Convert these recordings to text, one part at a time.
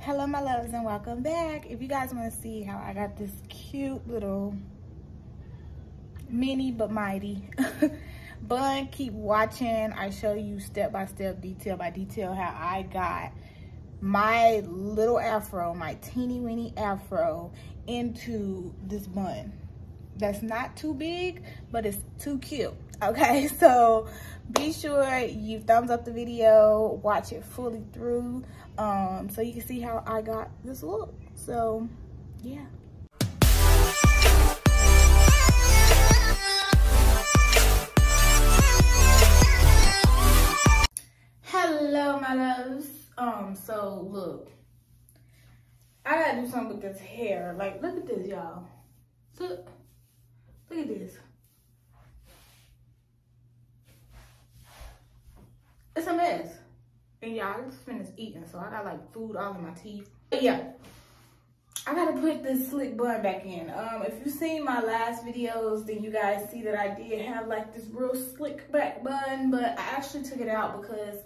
hello my loves and welcome back. If you guys want to see how i got this cute little mini but mighty bun keep watching. I show you step by step detail by detail how i got my little afro my teeny weeny afro into this bun. That's not too big but it's too cute okay? So be sure you thumbs up the video watch it fully through um so you can see how i got this look. So yeah. Hello my loves. Um so look i gotta do something with this hair. Like look at this y'all. Look look at this. It's a mess. And y'all, I just finished eating, so I got like food all in my teeth. But yeah, I gotta put this slick bun back in. Um, if you've seen my last videos, then you guys see that I did have like this real slick back bun, but I actually took it out because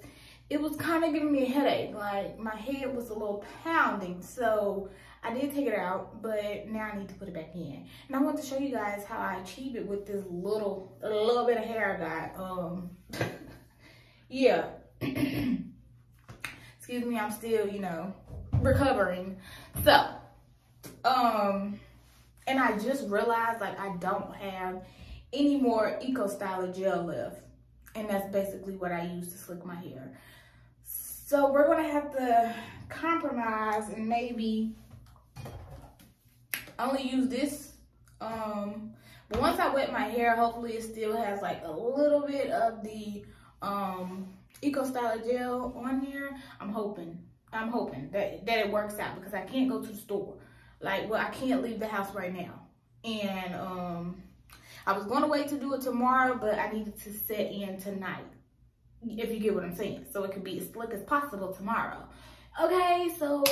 it was kind of giving me a headache. Like my head was a little pounding, so I did take it out, but now I need to put it back in. And I want to show you guys how I achieve it with this little, little bit of hair I got. Um, yeah. Excuse me, I'm still, you know, recovering. So, um, and I just realized like I don't have any more Eco Styler gel left. And that's basically what I use to slick my hair. So we're gonna have to compromise and maybe only use this. Um, but once I wet my hair, hopefully it still has like a little bit of the um, Eco Styler gel on there. I'm hoping, I'm hoping that, that it works out because I can't go to the store. Like, well, I can't leave the house right now. And um, I was going to wait to do it tomorrow, but I needed to set in tonight, if you get what I'm saying. So it could be as slick as possible tomorrow. Okay, so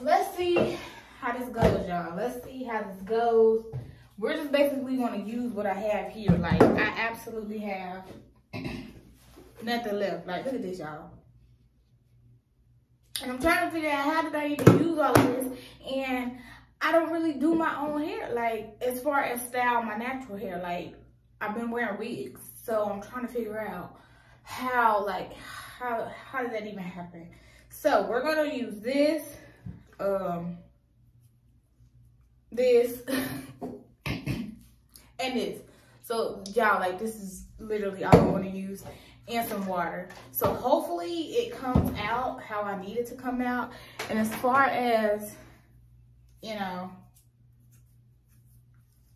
let's see how this goes, y'all. Let's see how this goes we're just basically going to use what I have here. Like, I absolutely have nothing left. Like, look at this, y'all. And I'm trying to figure out how did I even use all of this. And I don't really do my own hair. Like, as far as style my natural hair. Like, I've been wearing wigs. So, I'm trying to figure out how, like, how, how did that even happen? So, we're going to use this, um, this, and this. So y'all, like this is literally all I'm gonna use and some water. So hopefully it comes out how I need it to come out. And as far as, you know,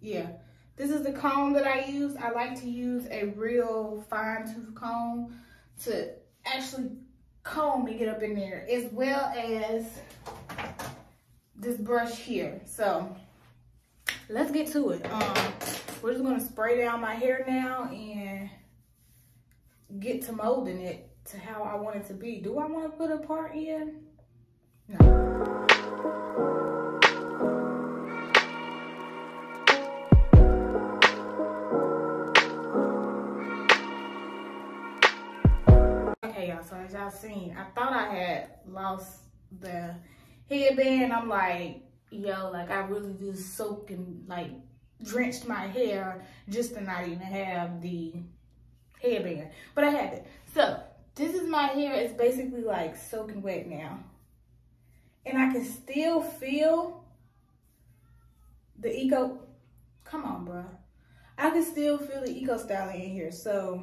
yeah, this is the comb that I use. I like to use a real fine tooth comb to actually comb and get up in there as well as this brush here. So let's get to it. Um, we're just gonna spray down my hair now and get to molding it to how I want it to be. Do I wanna put a part in? No. Okay, y'all, so as y'all seen, I thought I had lost the headband. I'm like, yo, like I really just soaked and like drenched my hair just to not even have the headband. But I have it. So this is my hair. It's basically like soaking wet now. And I can still feel the eco. Come on, bro. I can still feel the eco styling in here. So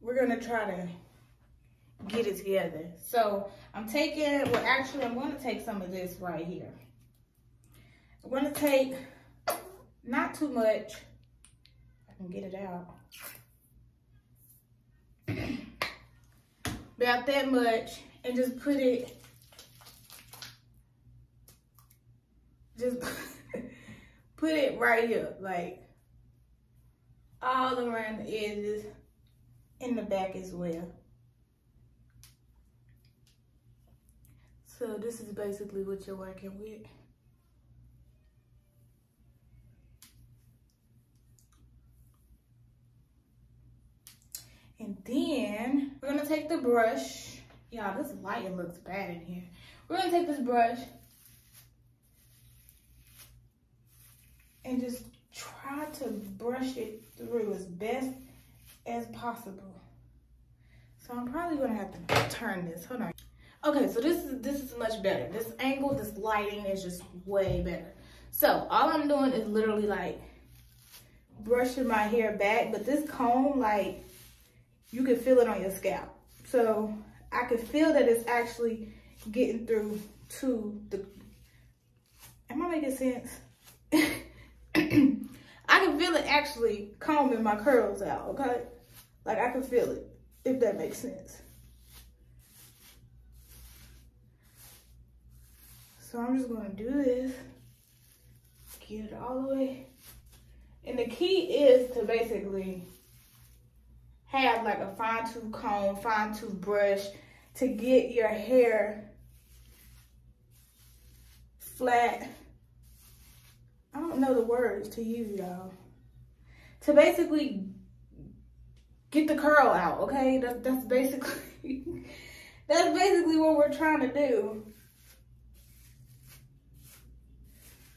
we're going to try to get it together. So I'm taking, well, actually, I'm to take some of this right here. I'm to take not too much. I can get it out. About that much and just put it, just put it right here, like all around the edges in the back as well. So this is basically what you're working with. And then we're gonna take the brush. Y'all, this lighting looks bad in here. We're gonna take this brush and just try to brush it through as best as possible. So I'm probably gonna have to turn this. Hold on. Okay, so this is this is much better. This angle, this lighting is just way better. So all I'm doing is literally like brushing my hair back, but this comb, like you can feel it on your scalp. So I can feel that it's actually getting through to the, am I making sense? I can feel it actually combing my curls out, okay? Like I can feel it, if that makes sense. So I'm just gonna do this, get it all the way. And the key is to basically have like a fine tooth comb, fine tooth brush to get your hair flat. I don't know the words to use, y'all. To basically get the curl out, okay? That's, that's basically, that's basically what we're trying to do.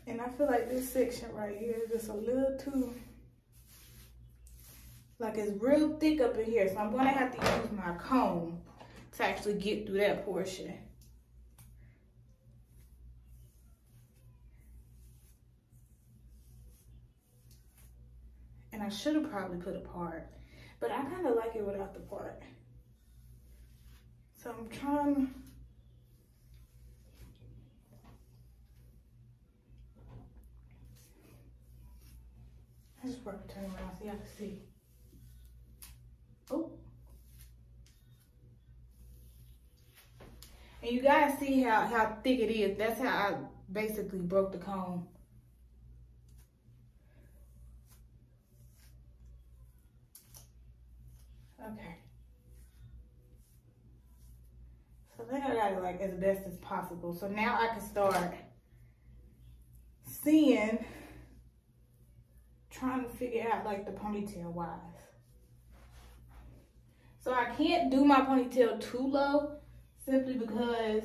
And I feel like this section right here is just a little too like it's real thick up in here. So I'm gonna have to use my comb to actually get through that portion. And I should have probably put a part, but I kind of like it without the part. So I'm trying I just to turn around so y'all can see. Oh. And you guys see how, how thick it is. That's how I basically broke the comb. Okay. So then I got it like as best as possible. So now I can start seeing, trying to figure out like the ponytail wise. So I can't do my ponytail too low simply because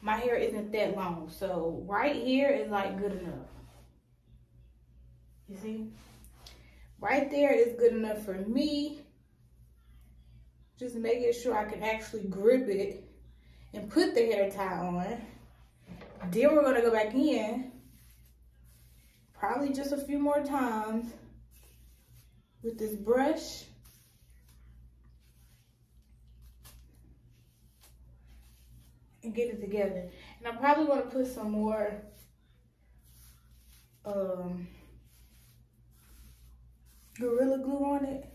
my hair isn't that long. So right here is like good enough. You see? Right there is good enough for me. Just making sure I can actually grip it and put the hair tie on. Then we're gonna go back in, probably just a few more times with this brush and get it together. And I'm probably going to put some more um, Gorilla Glue on it.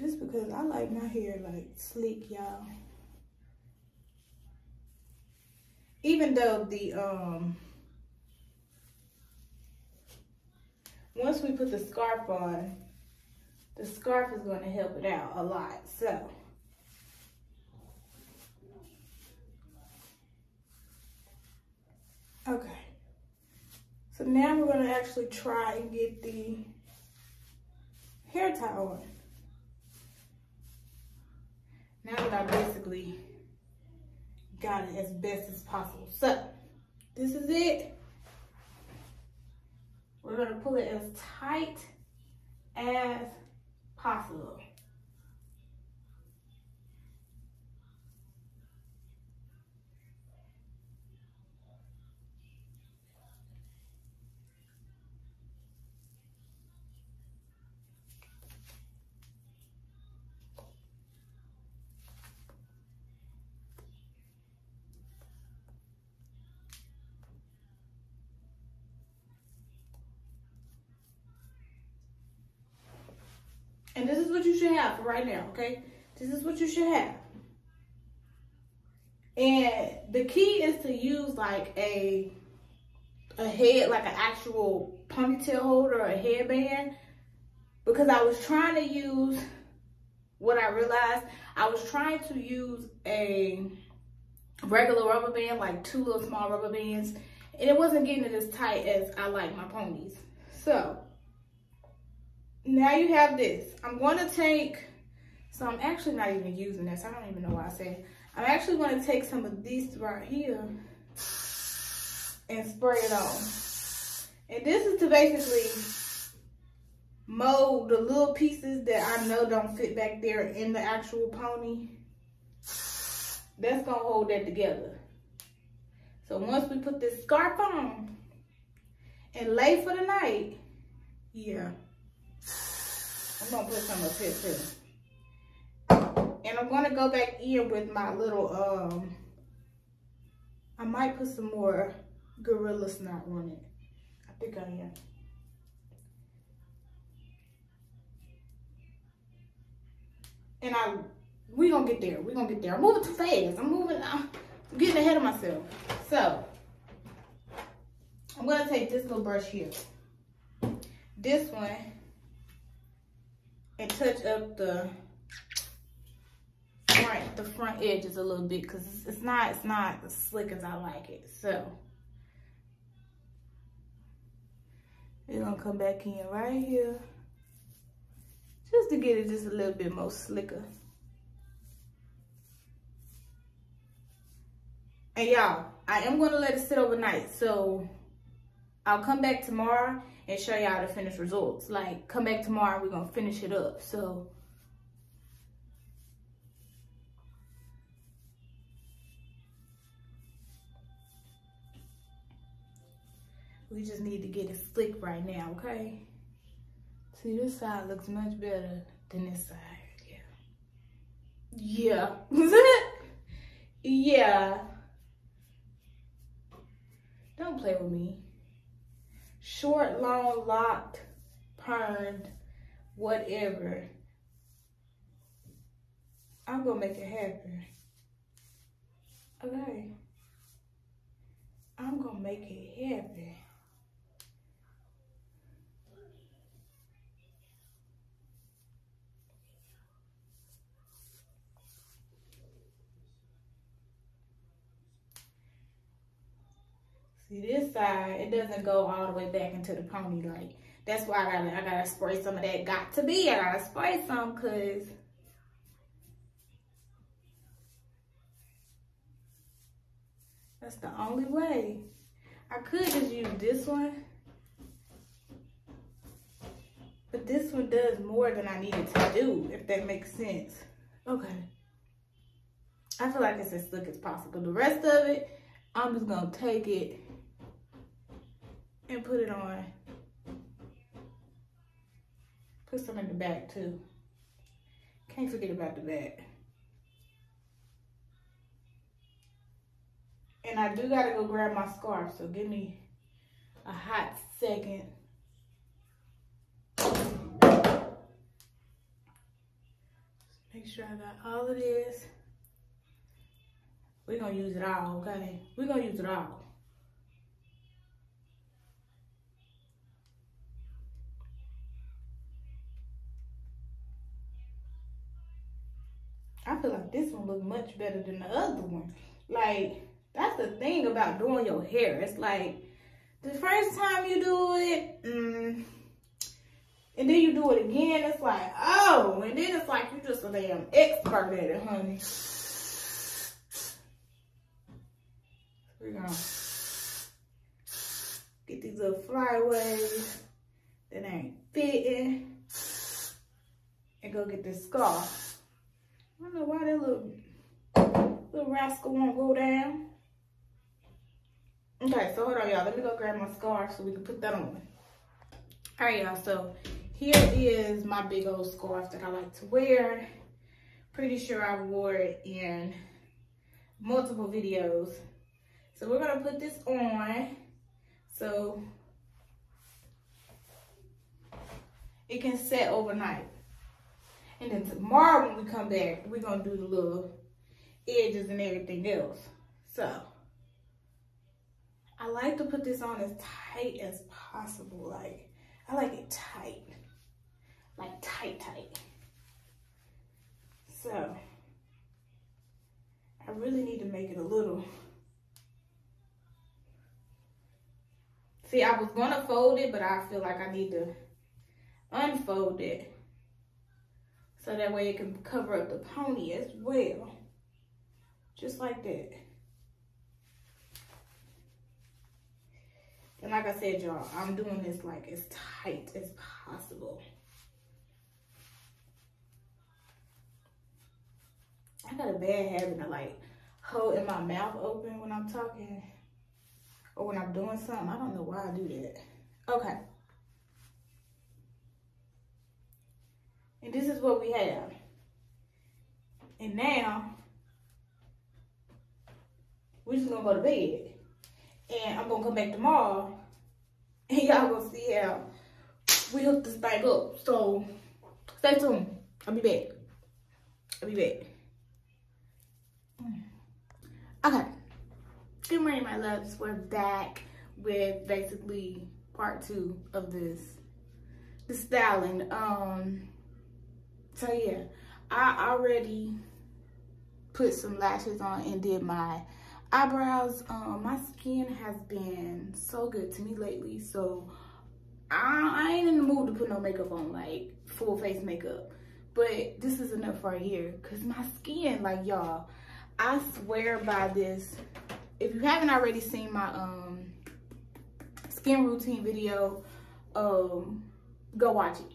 Just because I like my hair like sleek, y'all. Even though the, um, once we put the scarf on, the scarf is going to help it out a lot. So, Okay. So now we're gonna actually try and get the hair tie on. Now that I basically got it as best as possible. So this is it. We're gonna pull it as tight as possible. And this is what you should have right now, okay? This is what you should have. And the key is to use like a a head, like an actual ponytail holder or a headband. Because I was trying to use what I realized, I was trying to use a regular rubber band, like two little small rubber bands, and it wasn't getting it as tight as I like my ponies. So now you have this. I'm going to take So I'm actually not even using this. I don't even know why I said. I'm actually going to take some of this right here and spray it on. And this is to basically mold the little pieces that I know don't fit back there in the actual pony. That's going to hold that together. So once we put this scarf on and lay for the night, yeah. I'm to put some up here too. And I'm to go back in with my little, um, I might put some more Gorilla Snot on it. I think I am. And I, we gonna get there. We gonna get there. I'm moving too fast. I'm moving, I'm getting ahead of myself. So, I'm gonna take this little brush here. This one, and touch up the front, the front edges a little bit, cause it's not, it's not as slick as I like it. So, it's gonna come back in right here just to get it just a little bit more slicker. And y'all, I am to let it sit overnight. So I'll come back tomorrow and show y'all the finished results. Like, come back tomorrow, we're to finish it up. So we just need to get it slick right now, okay? See, this side looks much better than this side, yeah. Yeah. yeah. Don't play with me. Short, long, locked, permed, whatever. I'm gonna make it happen. Okay. I'm gonna make it happen. See this side, it doesn't go all the way back into the pony. Like that's why I gotta I gotta spray some of that. Got2b. I gotta spray some cause that's the only way. I could just use this one. But this one does more than I needed to do, if that makes sense. Okay. I feel like it's as slick as possible. The rest of it, I'm just gonna take it and put it on. Put some in the back too. Can't forget about the back. And I do gotta go grab my scarf, so give me a hot second. Make sure I got all of this. We're gonna use it all, okay? We're gonna use it all. Feel like this one look much better than the other one. Like, that's the thing about doing your hair. It's like, the first time you do it, mm, and then you do it again, it's like, oh, and then it's like you just a damn expert at it, honey. We're gonna get these little flyaways that ain't fitting and go get this scarf. I don't know why that little, little rascal won't go down. Okay, so hold on, y'all. Let me go grab my scarf so we can put that on. All right, y'all. So here is my big old scarf that I like to wear. Pretty sure I wore it in multiple videos. So we're going to put this on. So it can set overnight. And then tomorrow when we come back, we're going to do the little edges and everything else. So, I like to put this on as tight as possible. Like, I like it tight. Like tight, tight. So, I really need to make it a little. See, I was going to fold it, but I feel like I need to unfold it So that way it can cover up the pony as well. Just like that. And like I said, y'all, I'm doing this like as tight as possible. I got a bad habit of like holding my mouth open when I'm talking or when I'm doing something. I don't know why I do that. Okay. And this is what we have. And now, we're just gonna go to bed. And I'm gonna come back tomorrow and y'all gonna see how we hook this thing up. So stay tuned. I'll be back. I'll be back. Okay. Good morning, my loves. We're back with basically part two of this the styling. Um so yeah, I already put some lashes on and did my eyebrows. Um, my skin has been so good to me lately, so I, I ain't in the mood to put no makeup on, like full face makeup. But this is enough right here, cause my skin, like y'all, I swear by this. If you haven't already seen my um skin routine video, um, go watch it.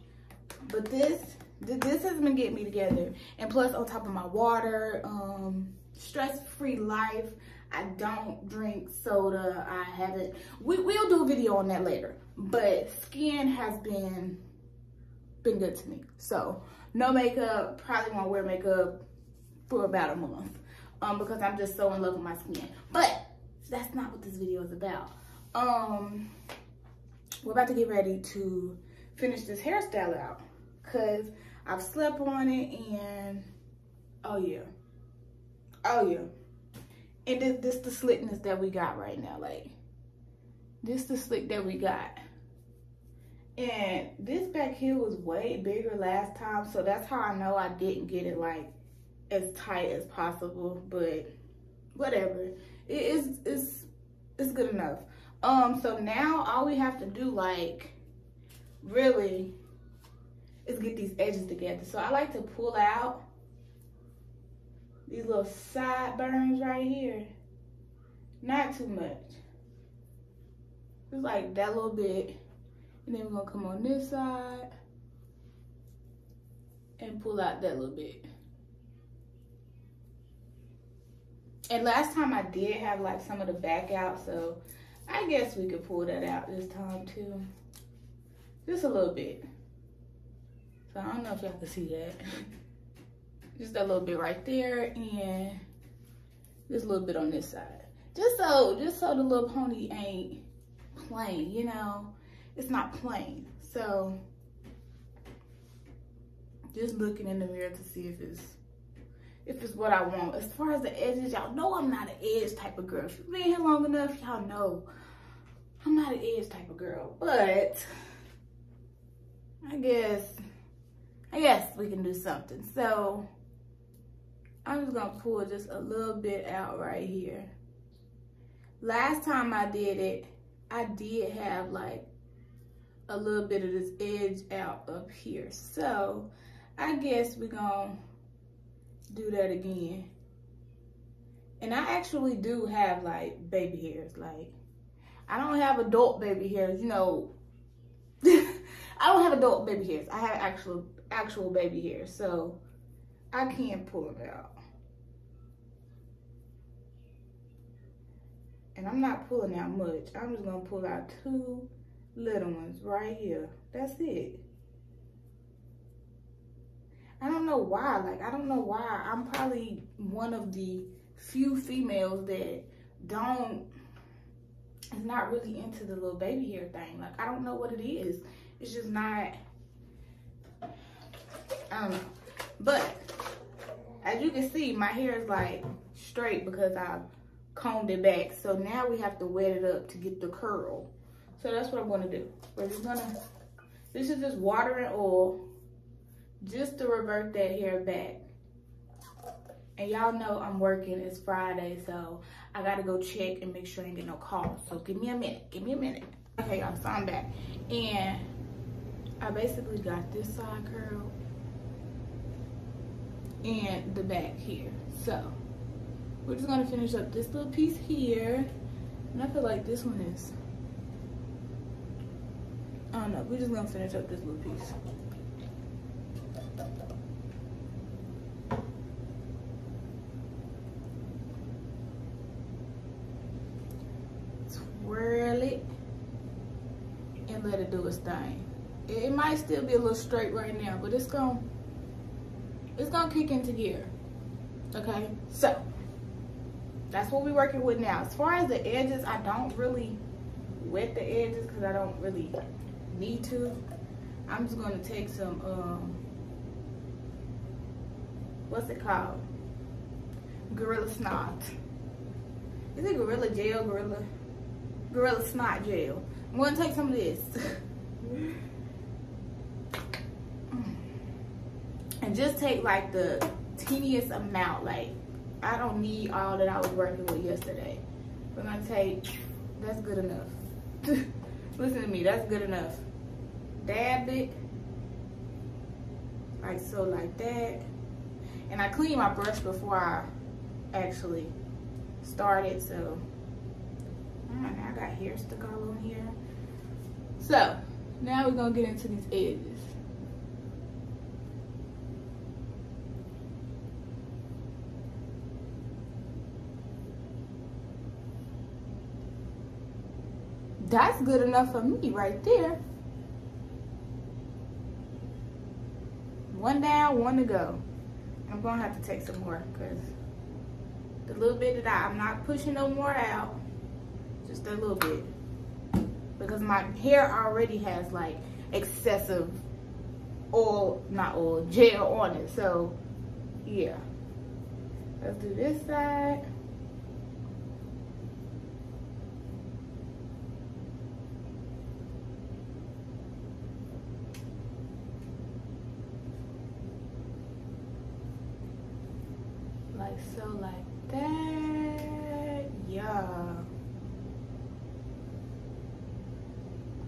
But this this has been getting me together. And plus on top of my water, um, stress-free life. I don't drink soda. I haven't, we, we'll do a video on that later. But skin has been, been good to me. So no makeup, probably won't wear makeup for about a month. Um, because I'm just so in love with my skin. But that's not what this video is about. Um, we're about to get ready to finish this hairstyle out. Cause I've slept on it and oh yeah. Oh yeah. And this, this the slickness that we got right now. Like this the slick that we got. And this back here was way bigger last time. So that's how I know I didn't get it like as tight as possible. But whatever. It is it's it's good enough. Um so now all we have to do like really is get these edges together. So I like to pull out these little sideburns right here. Not too much. Just like that little bit. And then we're gonna come on this side and pull out that little bit. And last time I did have like some of the back out, so I guess we could pull that out this time too. Just a little bit. So I don't know if y'all can see that. just a little bit right there and just a little bit on this side. Just so, just so the little pony ain't plain, you know? It's not plain. So just looking in the mirror to see if it's if it's what I want. As far as the edges, y'all know I'm not an edge type of girl. If you've been here long enough, y'all know I'm not an edge type of girl. But I guess I guess we can do something. So I'm just gonna pull just a little bit out right here. Last time I did it, I did have like a little bit of this edge out up here. So I guess we're gonna do that again. And I actually do have like baby hairs. Like I don't have adult baby hairs, you know. I don't have adult baby hairs. I have actual actual baby hair. So I can't pull them out. And I'm not pulling out much. I'm just gonna pull out two little ones right here. That's it. I don't know why. Like, I don't know why. I'm probably one of the few females that don't, is not really into the little baby hair thing. Like, I don't know what it is. It's just not, Don't know. But, as you can see, my hair is like straight because I combed it back. So now we have to wet it up to get the curl. So that's what I'm gonna do. We're just gonna, this is just water and oil just to revert that hair back. And y'all know I'm working, it's Friday, so I gotta go check and make sure I ain't get no calls. So give me a minute, give me a minute. Okay, y'all, so I'm back. And I basically got this side curl and the back here. So we're just gonna finish up this little piece here. And I feel like this one is, I don't know, we're just gonna finish up this little piece. Swirl it and let it do its thing. It might still be a little straight right now, but it's gonna, it's gonna kick into gear. Okay, so that's what we're working with now. As far as the edges, I don't really wet the edges because I don't really need to. I'm just going to take some, um, what's it called? Gorilla Snot. Is it Gorilla Gel? Gorilla, Gorilla Snot Gel. I'm to take some of this. and just take like the teeniest amount, like I don't need all that I was working with yesterday. We're gonna take, that's good enough. Listen to me, that's good enough. Dab it, like so like that. And I cleaned my brush before I actually started, so oh I got hair stuck all on here. So, now we're gonna get into these edges. That's good enough for me right there. One down, one to go. I'm gonna have to take some more because the little bit that I, I'm not pushing no more out, just a little bit. Because my hair already has like excessive oil, not oil, gel on it. So yeah, let's do this side. So like that yeah.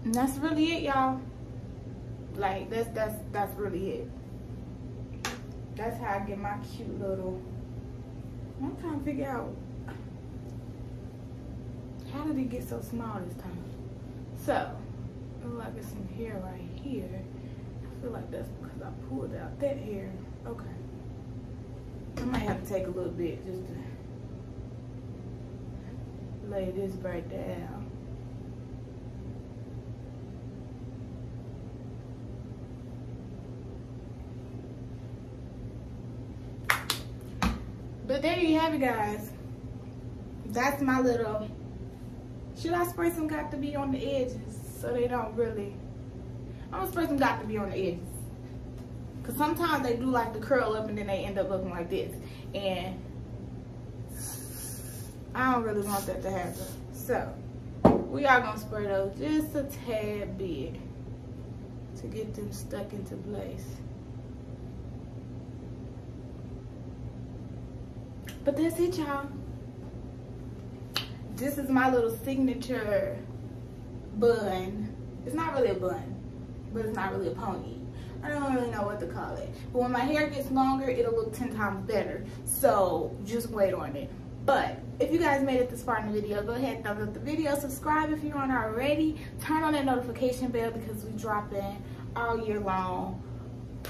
And that's really it y'all. Like that's that's that's really it. That's how I get my cute little I'm trying to figure out how did it get so small this time? So look like there's some hair right here. I feel like that's because I pulled out that hair. Okay I might have to take a little bit just to lay this right down. But there you have it, guys. That's my little, should I spray some got2b on the edges so they don't really, I'm gonna spray some got2b on the edges. Because sometimes they do like to curl up and then they end up looking like this. And I don't really want that to happen. So, we are going to spray those just a tad bit to get them stuck into place. But that's it, y'all. This is my little signature bun. It's not really a bun, but it's not really a pony. I don't really know what to call it. But when my hair gets longer, it'll look 10 times better. So just wait on it. But if you guys made it this far in the video, go ahead and thumbs up the video. Subscribe if you aren't already. Turn on that notification bell because we drop in all year long,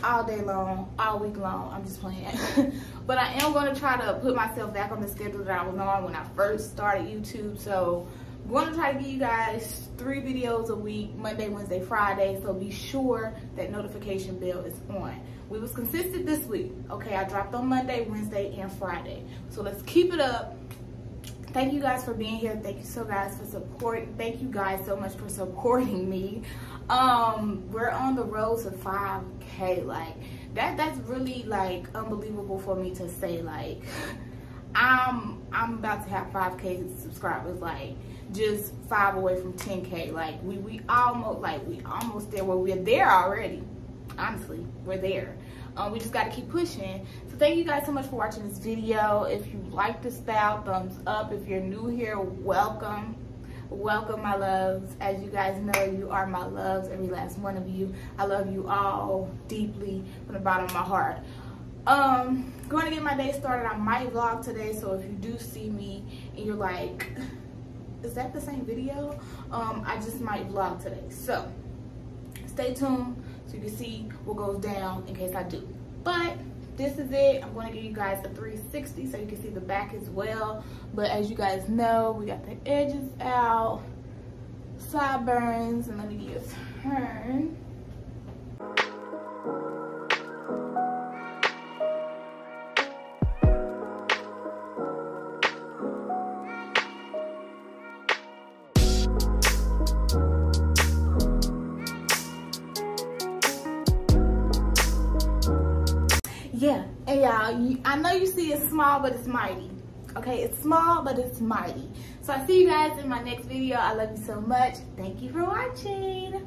all day long, all week long. I'm just playing. but I am going to try to put myself back on the schedule that I was on when I first started YouTube. So going to try to give you guys three videos a week, Monday, Wednesday, Friday. So be sure that notification bell is on. We was consistent this week. Okay, I dropped on Monday, Wednesday, and Friday. So let's keep it up. Thank you guys for being here. Thank you so guys for support. Thank you guys so much for supporting me. Um, we're on the road to 5K. Like that, that's really like unbelievable for me to say. Like I'm, I'm about to have 5K subscribers. Like just five away from 10K. Like we, we almost, like we almost there where we're there already. Honestly, we're there. Um, we just got to keep pushing. So thank you guys so much for watching this video. If you like the style, thumbs up. If you're new here, welcome. Welcome, my loves. As you guys know, you are my loves, every last one of you. I love you all deeply from the bottom of my heart. Um going to get my day started i might vlog today so if you do see me and you're like is that the same video? Um i just might vlog today. So stay tuned so you can see what goes down in case i do. But this is it. I'm going to give you guys a 360 so you can see the back as well. But as you guys know we got the edges out sideburns and let me give a turn know you see it's small but it's mighty. Okay it's small but it's mighty. So i see you guys in my next video. I love you so much. Thank you for watching